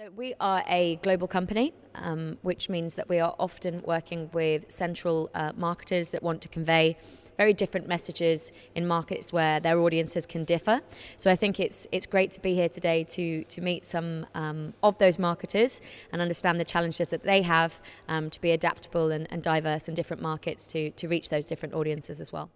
So, we are a global company, um, which means that we are often working with central uh, marketers that want to convey very different messages in markets where their audiences can differ. So, I think it's it's great to be here today to to meet some um, of those marketers and understand the challenges that they have um, to be adaptable and, and diverse in different markets to to reach those different audiences as well.